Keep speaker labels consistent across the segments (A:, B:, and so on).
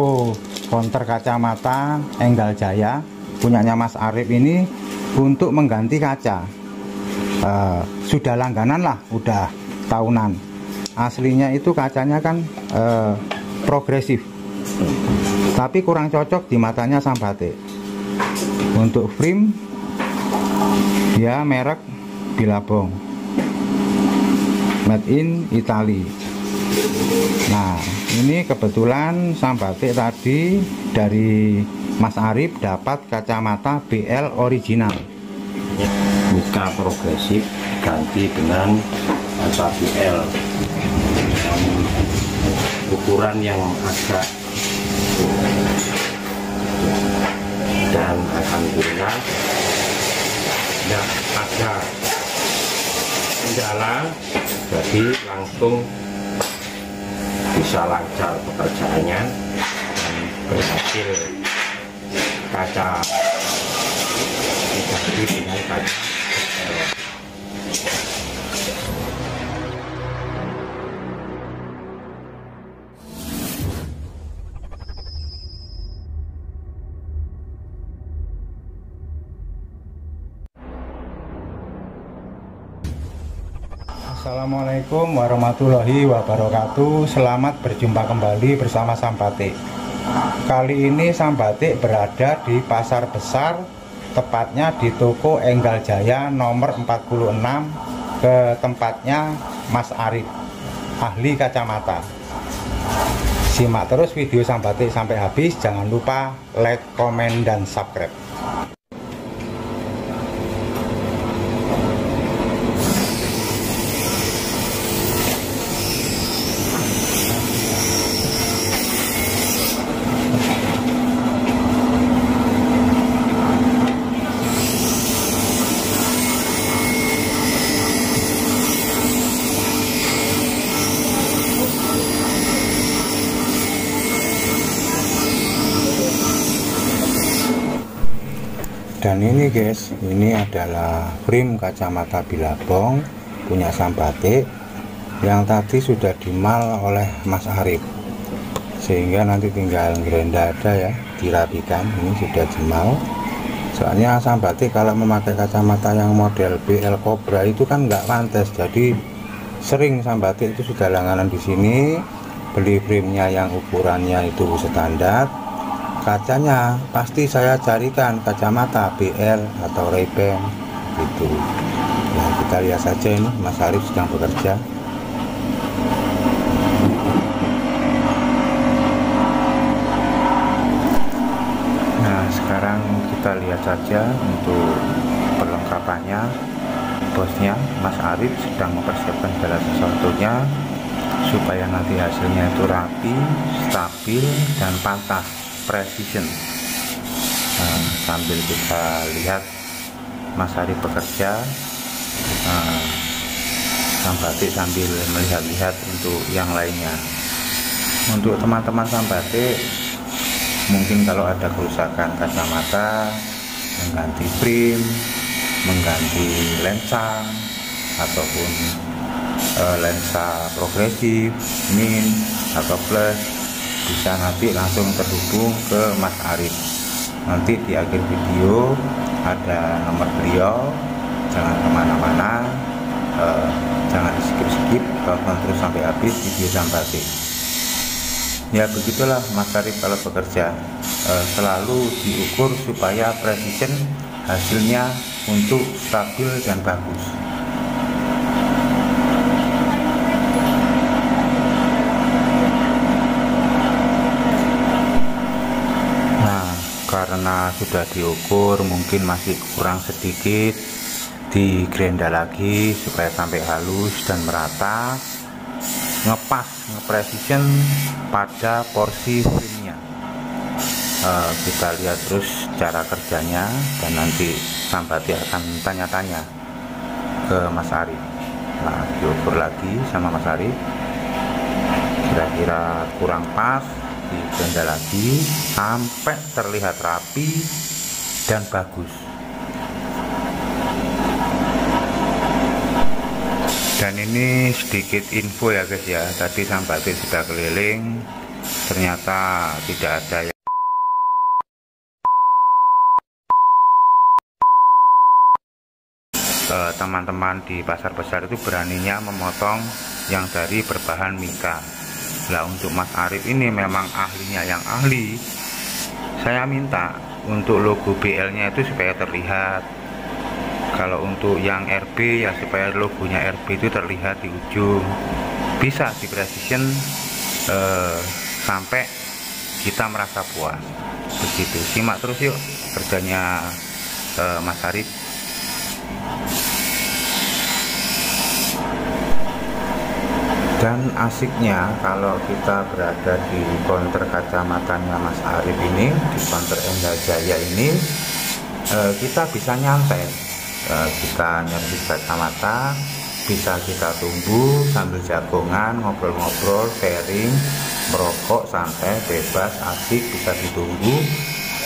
A: toko konter kacamata Enggal Jaya punyanya Mas Arif ini untuk mengganti kaca. Uh, sudah langganan lah udah tahunan. Aslinya itu kacanya kan uh, progresif. Tapi kurang cocok di matanya Sambate untuk frame dia merek Bilabong made in Italy nah ini kebetulan Sambate tadi dari Mas Arif dapat kacamata BL original.
B: Buka progresif ganti dengan kaca BL ukuran yang agak dan alhamdulillah tidak ada kendala jadi langsung bisa lancar pekerjaannya dan berhasil kaca. Diganti dengan kaca
A: Assalamualaikum warahmatullahi wabarakatuh. Selamat berjumpa kembali bersama Sambatik Kali ini Sambatik berada di pasar besar Tepatnya di toko Enggal Jaya nomor 46 Ke tempatnya Mas Arif Ahli kacamata. Simak terus video Sambatik sampai habis. Jangan lupa like, komen, dan subscribe dan ini guys ini adalah frame kacamata bilabong punya Sambatik yang tadi sudah dimal oleh Mas Arif. Sehingga nanti tinggal gerenda ada ya dirapikan ini sudah jemal soalnya Sambatik kalau memakai kacamata yang model BL Cobra itu kan nggak pantas. Jadi sering Sambatik itu sudah langganan di sini beli framenya yang ukurannya itu standar kacanya pasti saya carikan kacamata BL atau Ray-Ban gitu. Ya kita lihat saja ini Mas Arif sedang bekerja. Nah sekarang kita lihat saja untuk perlengkapannya. Bosnya Mas Arif sedang mempersiapkan segala sesuatunya supaya nanti hasilnya itu rapi, stabil, dan pantas precision. Nah, sambil kita lihat Mas Ari bekerja nah, sambil melihat-lihat untuk yang lainnya. Untuk teman-teman Sambati mungkin kalau ada kerusakan kacamata mengganti frame mengganti lensa ataupun e, lensa progresif min atau plus bisa nanti langsung terhubung ke Mas Arif. Nanti di akhir video ada nomor beliau. Jangan ke mana-mana. Eh, jangan di skip-skip tonton terus sampai habis video sampai ya begitulah Mas Arif kalau bekerja. Eh, selalu diukur supaya precision hasilnya untuk stabil dan bagus karena sudah diukur mungkin masih kurang sedikit di grenda lagi supaya sampai halus dan merata. Ngepas ngeprecision pada porsi filmnya. Uh, kita lihat terus cara kerjanya dan nanti Sambati akan tanya-tanya ke Mas Ari. Nah diukur lagi sama Mas Ari. Kira-kira kurang pas diganda lagi sampai terlihat rapi dan bagus. Dan ini sedikit info ya guys ya. Tadi sang batik sudah keliling ternyata tidak ada yang Eh, teman-teman di pasar besar itu beraninya memotong yang dari berbahan mika lah untuk Mas Arif ini memang ahlinya yang ahli. Saya minta untuk logo BL nya itu supaya terlihat. Kalau untuk yang RB ya supaya logonya RB itu terlihat di ujung. Bisa di precision eh, sampai kita merasa puas. Begitu. Simak terus yuk kerjanya eh, Mas Arif dan asiknya kalau kita berada di konter kacamatanya Mas Arif ini di konter Endah Jaya ini eh, kita bisa nyantai. Eh, kita nyervis kacamata bisa kita tunggu sambil jagongan ngobrol-ngobrol sharing merokok santai bebas asik bisa ditunggu.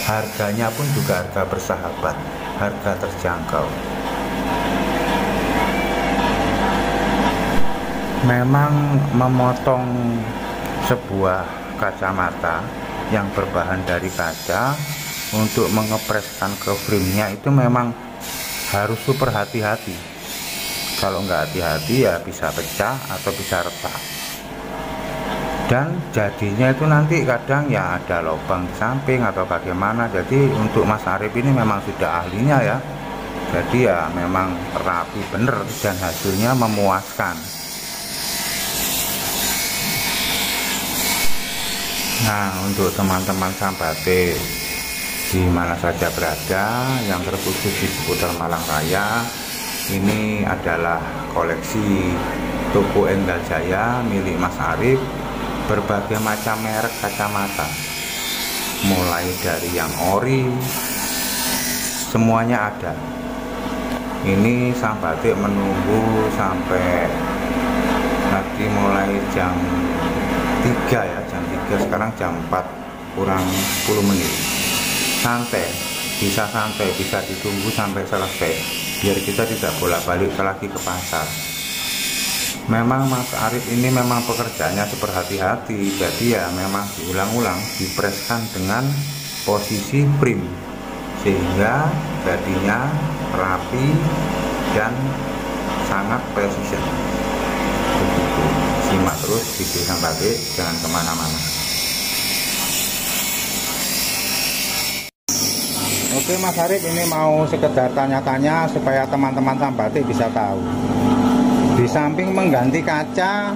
A: Harganya pun juga harga bersahabat harga terjangkau memang memotong sebuah kacamata yang berbahan dari kaca untuk mengepreskan ke framenya itu memang harus super hati-hati. Kalau nggak hati-hati ya bisa pecah atau bisa retak. Dan jadinya itu nanti kadang ya ada lubang di samping atau bagaimana. Jadi untuk Mas Arif ini memang sudah ahlinya ya. Jadi ya memang rapi bener dan hasilnya memuaskan Nah untuk teman-teman sambate di mana saja berada yang terkhusus di seputar Malang Raya ini adalah koleksi toko Enggal Jaya milik Mas Arif berbagai macam merek kacamata. Mulai dari yang ori semuanya ada. Ini sang menunggu sampai nanti mulai jam 3 ya jam 3 sekarang jam 4 kurang 10 menit. Santai bisa santai bisa ditunggu sampai selesai biar kita tidak bolak-balik lagi ke pasar. Memang Mas Arif ini memang pekerjaannya seperhati-hati jadi ya memang diulang-ulang dipreskan dengan posisi prim sehingga jadinya rapi dan sangat precision simak terus video batik jangan ke mana-mana. Oke Mas Arif ini mau sekedar tanya-tanya supaya teman-teman sang batik bisa tahu. Di samping mengganti kaca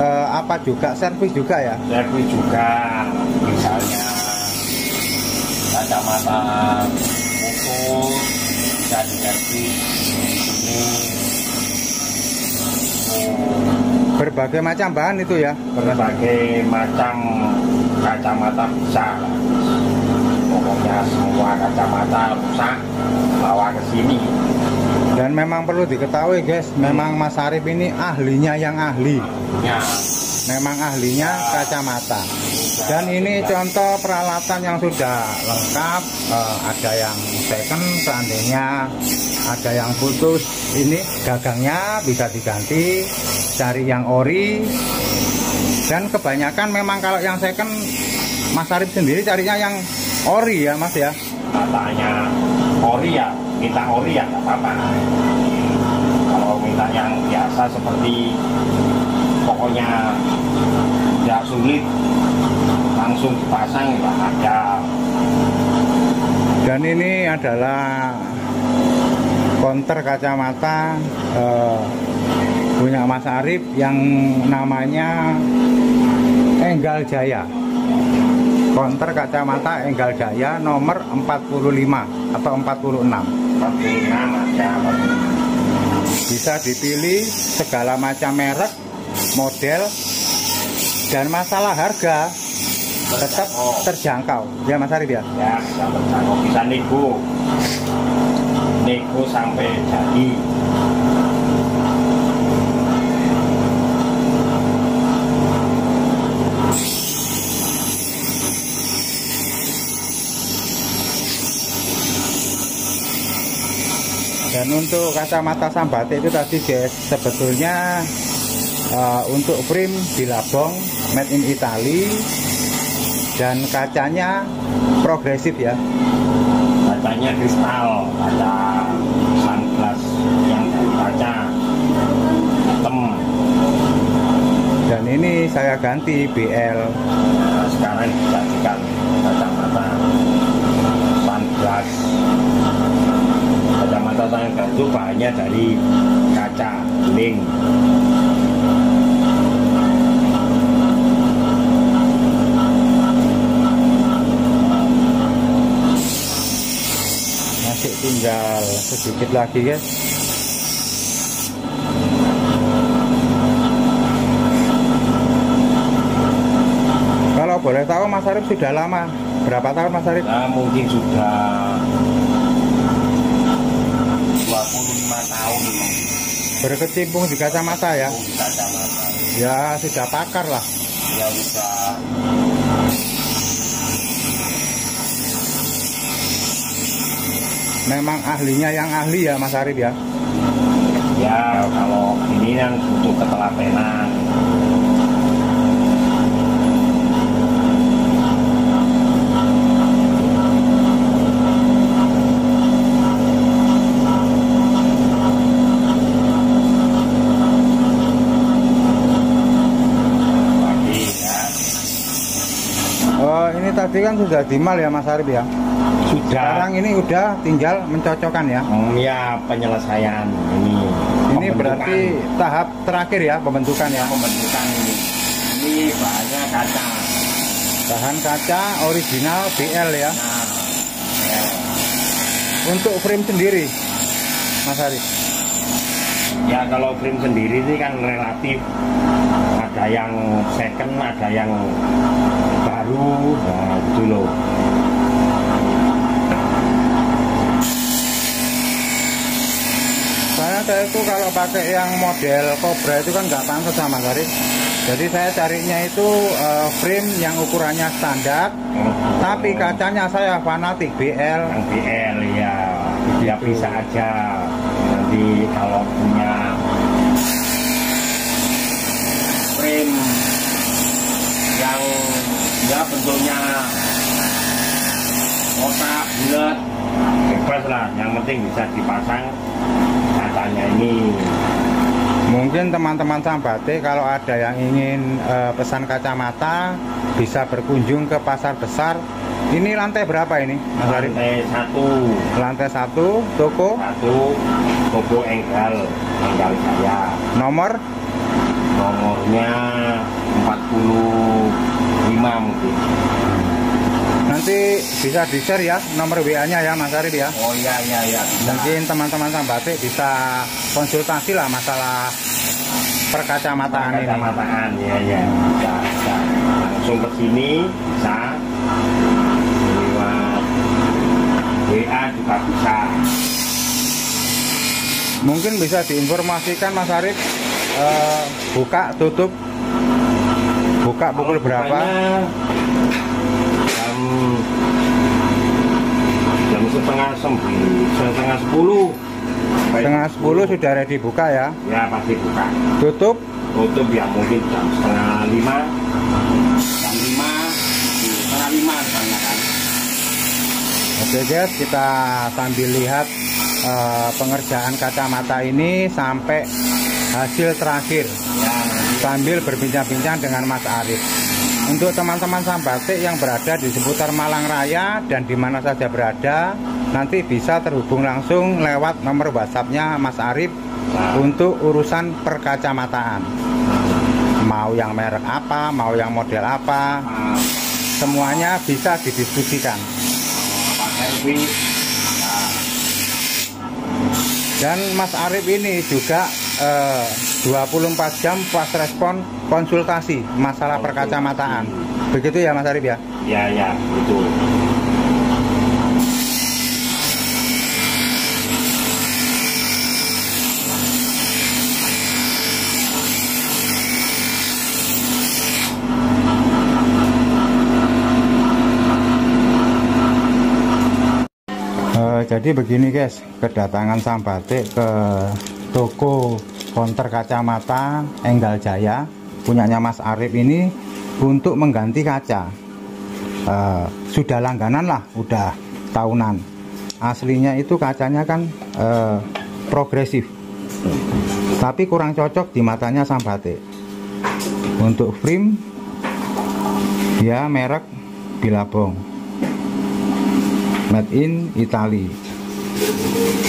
A: eh, apa juga? Servis juga ya?
B: Servis juga misalnya kacamata ukur dan servis ini
A: berbagai macam bahan itu ya.
B: Berbagai macam kacamata bisa pokoknya semua kacamata rusak bawa ke sini.
A: Dan memang perlu diketahui guys memang Mas Arif ini ahlinya yang ahli.
B: Ya.
A: Memang ahlinya kacamata. Dan ini contoh peralatan yang sudah lengkap eh, ada yang second seandainya ada yang putus ini gagangnya bisa diganti cari yang ori. Dan kebanyakan memang kalau yang second Mas Arif sendiri carinya yang ori ya Mas ya?
B: Katanya ori ya minta ori ya nggak apa-apa. Kalau minta yang biasa seperti pokoknya tidak sulit langsung dipasang ya ada.
A: Dan ini adalah konter kacamata eh, punya Mas Arif yang namanya Enggal Jaya. Konter kacamata Enggal Jaya nomor 45 atau 46
B: 46 ada
A: bisa dipilih segala macam merek model dan masalah harga tetap terjangkau. ya Mas Arif ya?
B: Ya bisa terjangkau bisa nego nego sampai jadi.
A: Dan untuk kacamata sambate itu tadi guys sebetulnya uh, untuk frame di Labong made in Italy dan kacanya progresif ya
B: kacanya kristal kaca sunglass yang dari kaca hitam.
A: Dan ini saya ganti BL
B: nah, sekarang dijadikan kacamata. Sunglass kacamata sunglass itu bahannya dari kaca beling
A: masih tinggal sedikit lagi guys. Kalau boleh tahu Mas Arif sudah lama? Berapa tahun Mas Arif?
B: nah, mungkin sudah 25 tahun
A: berkecimpung di kacamata ya
B: di kacamata
A: ya sudah pakar lah.
B: Ya bisa
A: memang ahlinya yang ahli ya Mas Arif ya?
B: Ya kalau ini kan butuh ketelatenan
A: Oh ini tadi kan sudah dimal ya Mas Arif ya?
B: Sudah.
A: Sekarang ini udah tinggal mencocokkan ya?
B: Hmm, ya penyelesaian ini.
A: Ini berarti tahap terakhir ya pembentukan ya?
B: Pembentukan ini. Ini bahannya kaca.
A: Bahan kaca original BL ya?
B: Nah ya.
A: untuk frame sendiri Mas Arif?
B: Ya kalau frame sendiri ini kan relatif. Ada yang second ada yang baru nah gitu loh
A: Soalnya saya itu kalau pakai yang model Cobra itu kan nggak pantas sama Arif jadi saya carinya itu eh, frame yang ukurannya standar tapi kacanya saya fanatik BL
B: yang BL ya ya bisa aja. Nanti kalau punya frame yang ya bentuknya kotak bulat bebas lah. Yang penting bisa dipasang. Kacanya ini.
A: Mungkin teman-teman Sambate kalau ada yang ingin eh, pesan kacamata bisa berkunjung ke pasar besar. Ini lantai berapa ini, Mas Arif?
B: lantai satu.
A: Lantai satu, toko?
B: Satu toko enggal enggal saya
A: nomor?
B: Nomornya 45 mungkin
A: nanti bisa di share ya nomor WA-nya ya Mas Arif ya.
B: oh iya iya iya. Bisa.
A: Mungkin teman-teman Sambate bisa konsultasi lah masalah perkacamataan ini.
B: kacamataan ya ya bisa, bisa. Langsung ke sini bisa. Lewat WA juga bisa.
A: Mungkin bisa diinformasikan Mas Arif. Eh, buka tutup buka pukul berapa?
B: jam jam setengah sembilan setengah sepuluh.
A: Setengah sepuluh sudah ready buka ya.
B: ya pasti buka.
A: Tutup?
B: Tutup ya mungkin jam setengah lima. Jam lima setengah lima kebanyakan
A: Oke guys, kita sambil lihat eh, pengerjaan kacamata ini sampai hasil terakhir sambil berbincang-bincang dengan Mas Arif. Untuk teman-teman Sambate yang berada di seputar Malang Raya dan di mana saja berada, nanti bisa terhubung langsung lewat nomor WhatsAppnya Mas Arif untuk urusan perkacamataan. Mau yang merek apa, mau yang model apa, semuanya bisa didiskusikan. Dan Mas Arif ini juga eh, 24 jam pas respon konsultasi masalah perkacamataan. Begitu ya Mas Arif ya?
B: ya ya itu
A: Eh, jadi begini guys, kedatangan sang batik ke toko konter kacamata Enggal Jaya punyanya Mas Arif ini untuk mengganti kaca. eh, sudah langganan lah udah tahunan. Aslinya itu kacanya kan eh, progresif. Tapi kurang cocok di matanya sang batik. Untuk frame dia merek Bilabong made in Italy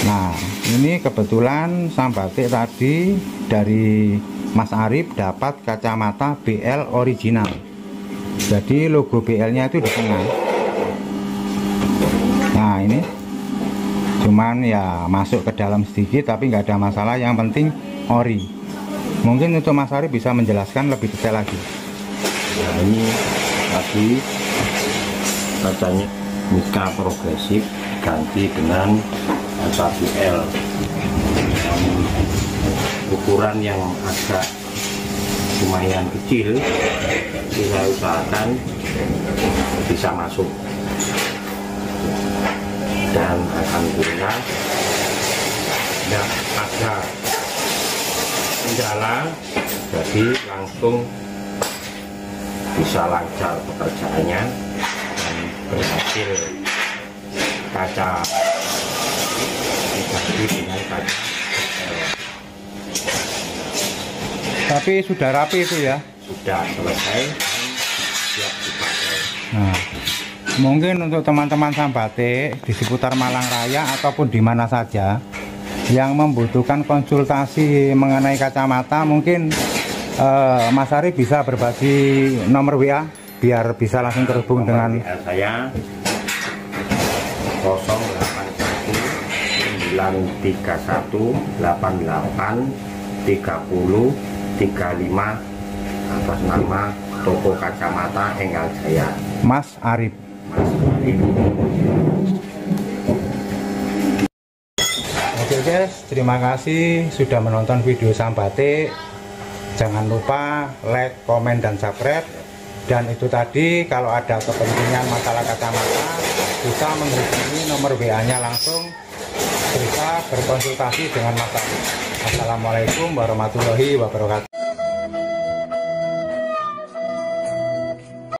A: nah ini kebetulan sang tadi dari Mas Arif dapat kacamata BL original. Jadi logo BL nya itu di tengah. Nah ini cuman ya masuk ke dalam sedikit tapi nggak ada masalah. Yang penting ori. Mungkin untuk Mas Arif bisa menjelaskan lebih detail lagi.
B: Nah ini tadi kacanya Mika progresif ganti dengan BL yang ukuran yang agak lumayan kecil kita usahakan bisa masuk. Dan alhamdulillah tidak ada kendala jadi langsung bisa lancar pekerjaannya dan berhasil kaca. Diganti dengan kaca.
A: Tapi sudah rapi itu ya?
B: Sudah selesai. Dan siap dipakai.
A: Nah, mungkin untuk teman-teman sang batik di seputar Malang Raya ataupun di mana saja yang membutuhkan konsultasi mengenai kacamata, mungkin eh, Mas Ari bisa berbagi nomor WA biar bisa langsung terhubung dengan
B: WA saya 081 931 88 30 35 atas nama toko kacamata Enggal Jaya
A: Mas Arif.
B: Mas Ibu.
A: Oke guys, terima kasih sudah menonton video sang batik. Jangan lupa like, komen, dan subscribe. Dan itu tadi kalau ada kepentingan masalah kacamata bisa menghubungi nomor WA-nya langsung bisa berkonsultasi dengan Mas Arif. Assalamualaikum warahmatullahi wabarakatuh.